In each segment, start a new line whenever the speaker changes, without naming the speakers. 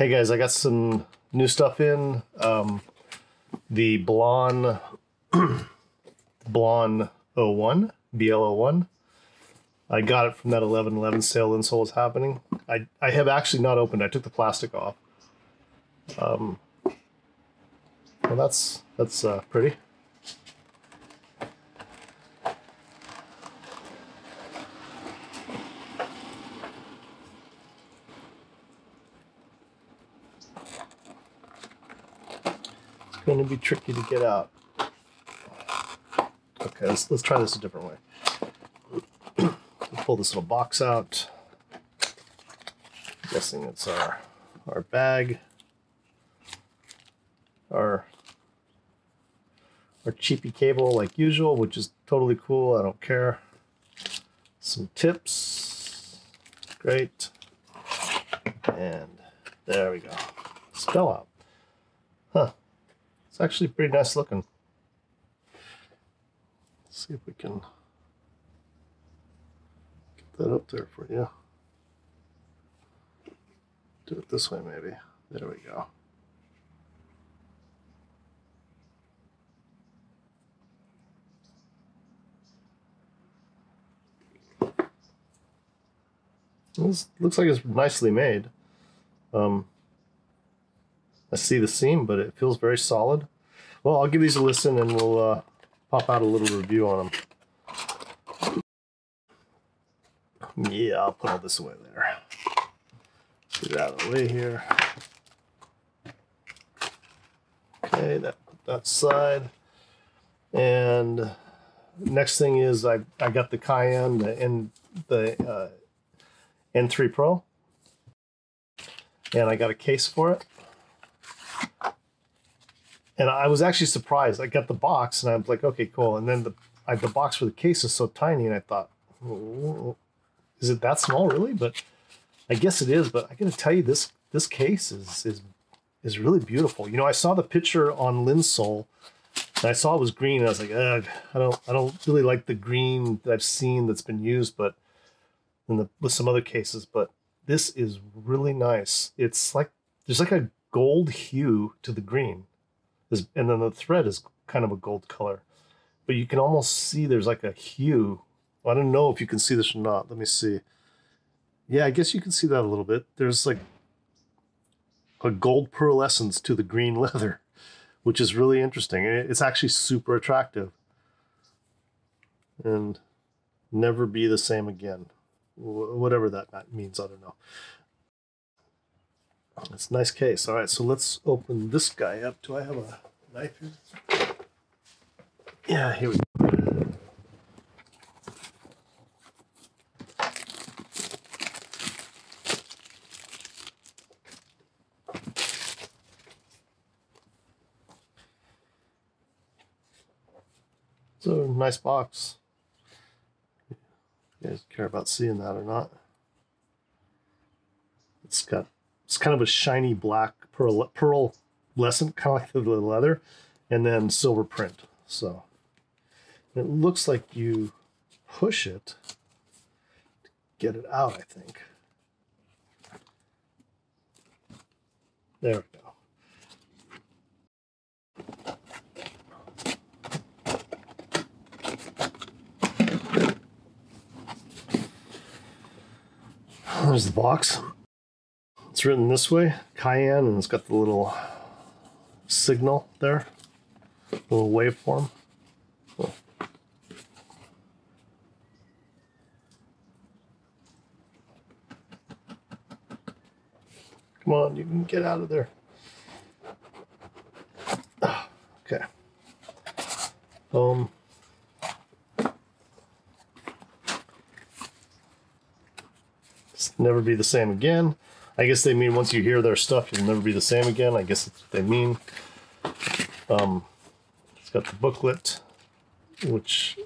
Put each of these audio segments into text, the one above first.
Hey guys, I got some new stuff in. Um, the BLON BLON 01, BL01. I got it from that 1111 sale Linsoul happening. I, I have actually not opened. I took the plastic off. Um, well, that's that's uh, pretty. Be tricky to get out. Okay, let's, let's try this a different way. pull this little box out. I'm guessing it's our our bag. Our our cheapy cable like usual, which is totally cool. I don't care. Some tips. Great. And there we go. Spell out. Huh. It's actually pretty nice looking. Let's see if we can get that up there for you. Do it this way, maybe. There we go. This looks like it's nicely made. Um, I see the seam, but it feels very solid. Well, I'll give these a listen and we'll uh, pop out a little review on them. Yeah, I'll put all this away later. Get out of the way here. Okay, that that side. And next thing is I, I got the Cayin the the uh, N3 Pro, and I got a case for it. And I was actually surprised. I got the box, and I was like, okay, cool. And then the I, the box for the case is so tiny, and I thought, is it that small, really? But I guess it is. But I got to tell you, this this case is is is really beautiful. You know, I saw the picture on Linsoul, and I saw it was green. And I was like, Ugh, I don't I don't really like the green that I've seen that's been used, but in the with some other cases. But this is really nice. It's like there's like a gold hue to the green is, and then the thread is kind of a gold color. But you can almost see there's like a hue. I don't know if you can see this or not. Let me see. Yeah, I guess you can see that a little bit. There's like a gold pearlescence to the green leather, which is really interesting. It's actually super attractive. And never be the same again. Whatever that means, I don't know. It's a nice case. All right, so let's open this guy up. Do I have a knife here? Yeah, here we go. So nice box. You guys care about seeing that or not? It's got it's kind of a shiny black pearl pearl lescent, kind of like the leather, and then silver print. So it looks like you push it to get it out, I think. There we go. There's the box. It's written this way, Cayin, and it's got the little signal there, little waveform. Come on, you can get out of there. Okay. Um. Never be the same again. I guess they mean once you hear their stuff, you'll never be the same again. I guess that's what they mean. Um, it's got the booklet, which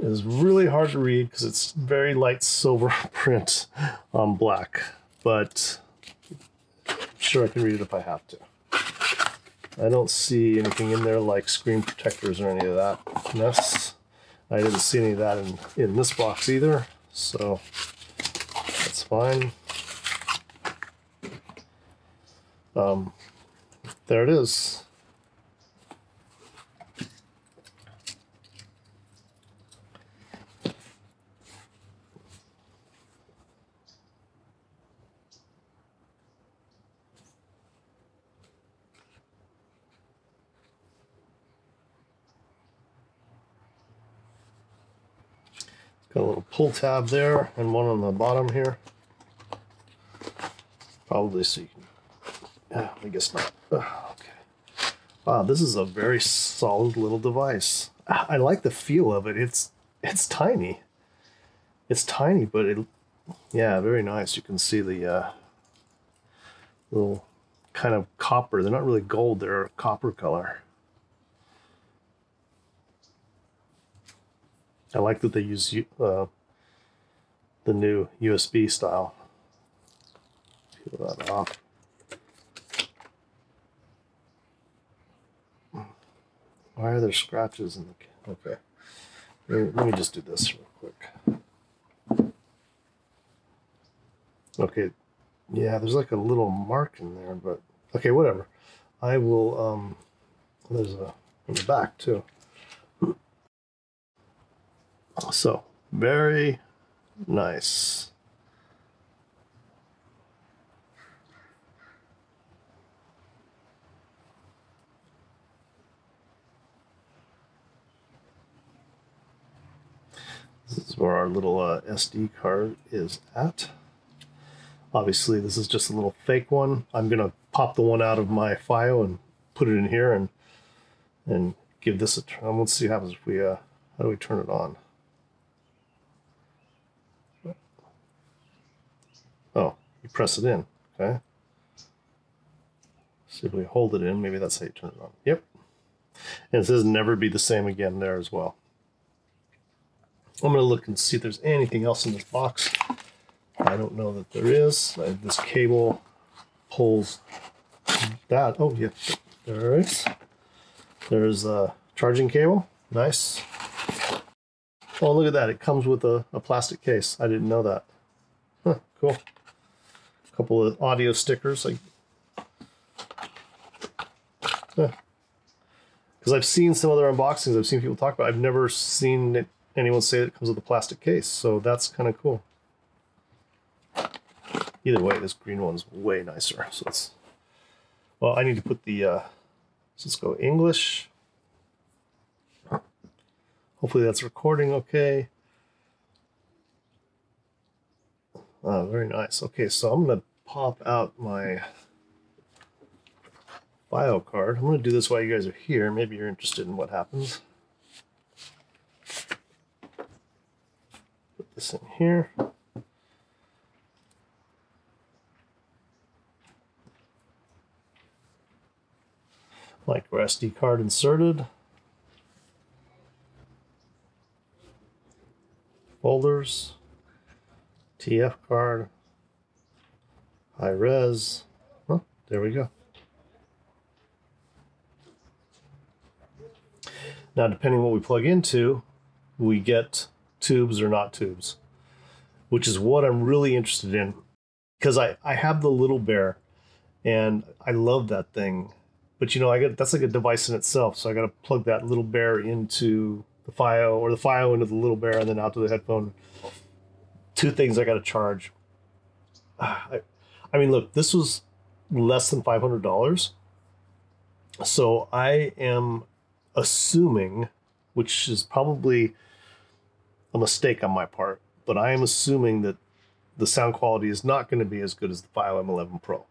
is really hard to read because it's very light silver print on black, but I'm sure I can read it if I have to. I don't see anything in there like screen protectors or any of that mess. I didn't see any of that in, in this box either, so that's fine. Um, there it is. Got a little pull tab there and one on the bottom here. Probably so you yeah, I guess not. Ugh, okay. Wow, this is a very solid little device. I like the feel of it. It's it's tiny. It's tiny, but it, yeah, very nice. You can see the uh, little kind of copper. They're not really gold. They're copper color. I like that they use uh, the new USB style. Peel that off. Why are there scratches in the? Okay, let me, just do this real quick. Okay, yeah, there's like a little mark in there, but okay, whatever. I will. Um, there's a in the back too. So, very nice. This is where our little uh, SD card is at. Obviously, this is just a little fake one. I'm gonna pop the one out of my file and put it in here and and give this a try. Let's see what happens if we uh, how do we turn it on? Oh, you press it in, okay? See if we hold it in, maybe that's how you turn it on. Yep. And it says never be the same again there as well. I'm gonna look and see if there's anything else in this box. I don't know that there is. Uh, this cable pulls that. Oh, yeah, there it is. There's a charging cable. Nice. Oh, look at that. It comes with a, a plastic case. I didn't know that. Huh, cool A couple of audio stickers like because I've seen some other unboxings I've seen people talk about I've never seen it, anyone say it comes with a plastic case so that's kind of cool either way this green one's way nicer so it's well I need to put the uh, let's go English hopefully that's recording okay Oh, very nice. Okay, so I'm going to pop out my bio card. I'm going to do this while you guys are here. Maybe you're interested in what happens. This in here. Micro SD card inserted. Folders. TF card, high res. Well, there we go. Now, depending what we plug into, we get tubes or not tubes, which is what I'm really interested in because I, I have the little bear and I love that thing. But you know, I got that's like a device in itself. So I got to plug that little bear into the FiiO or the FiiO into the little bear and then out to the headphone two things I got to charge. Ah, I, I mean, look, this was less than five hundred dollars, so I am assuming, which is probably a mistake on my part, but I am assuming that the sound quality is not going to be as good as the FiiO M11 Pro.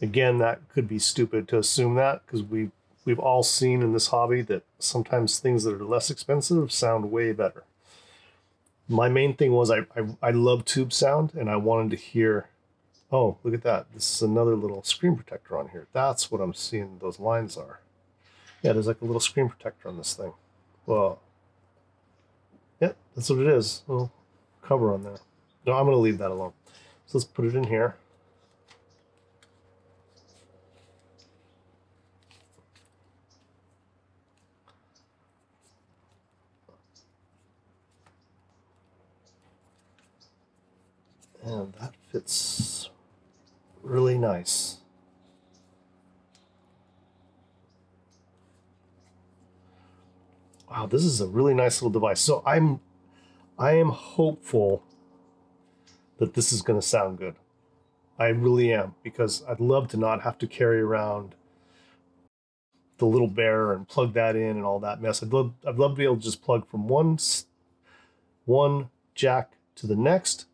Again, that could be stupid to assume that because we we've all seen in this hobby that sometimes things that are less expensive sound way better my main thing was I, I, I love tube sound and I wanted to hear, oh, look at that. This is another little screen protector on here. That's what I'm seeing those lines are. Yeah, there's like a little screen protector on this thing. Well, yeah, that's what it is. Little cover on there. No, I'm going to leave that alone. So let's put it in here. And that fits really nice. Wow, this is a really nice little device. So I'm I am hopeful that this is going to sound good. I really am because I'd love to not have to carry around the little bear and plug that in and all that mess. I'd love I'd love to be able to just plug from one one jack to the next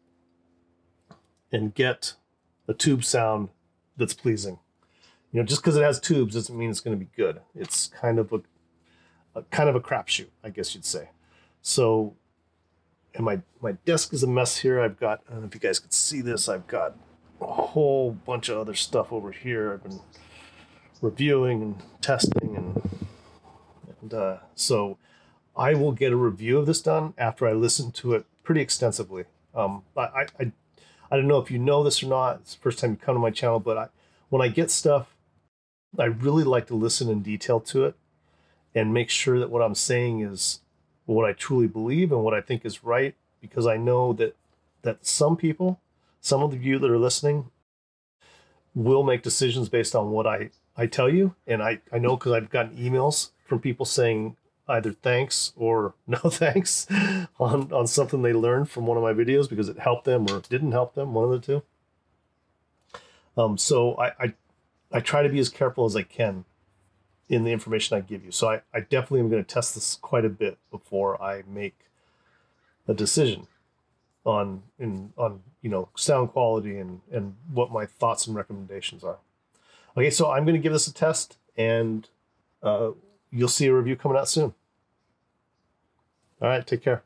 and get a tube sound that's pleasing. You know, just because it has tubes doesn't mean it's going to be good. It's kind of a, a kind of a crapshoot, I guess you'd say. So, and my my desk is a mess here. I've got I don't know if you guys could see this. I've got a whole bunch of other stuff over here. I've been reviewing and testing and and uh, so I will get a review of this done after I listen to it pretty extensively. Um, I, I I don't know if you know this or not. It's the first time you come to my channel, but I, when I get stuff, I really like to listen in detail to it and make sure that what I'm saying is what I truly believe and what I think is right, because I know that that some people, some of the you that are listening, will make decisions based on what I I tell you, and I I know because I've gotten emails from people saying either thanks or no thanks on on something they learned from one of my videos because it helped them or didn't help them, one of the two. Um, so I, I I try to be as careful as I can in the information I give you. So I, I definitely am going to test this quite a bit before I make a decision on in on you know sound quality and and what my thoughts and recommendations are. Okay, so I'm going to give this a test and uh, you'll see a review coming out soon. All right, take care.